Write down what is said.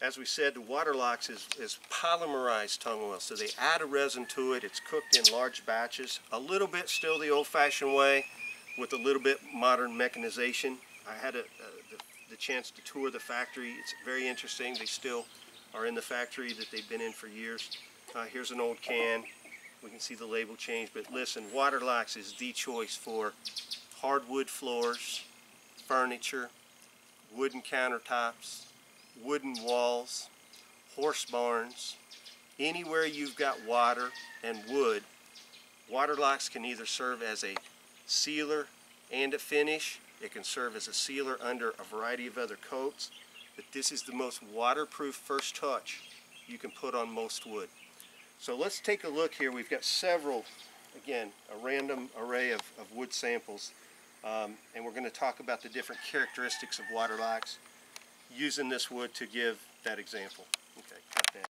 as we said, the Waterlox is, is polymerized tung oil. So they add a resin to it. It's cooked in large batches. A little bit still the old-fashioned way with a little bit modern mechanization. I had a, uh, the, the chance to tour the factory. It's very interesting. They still are in the factory that they've been in for years. Uh, here's an old can. We can see the label change. But listen, Waterlox is the choice for hardwood floors, furniture, wooden countertops, wooden walls, horse barns, anywhere you've got water and wood, Waterlox can either serve as a sealer and a finish. It can serve as a sealer under a variety of other coats, but this is the most waterproof first touch you can put on most wood. So let's take a look here. We've got several, again, a random array of, of wood samples, um, and we're going to talk about the different characteristics of Waterlox using this wood to give that example.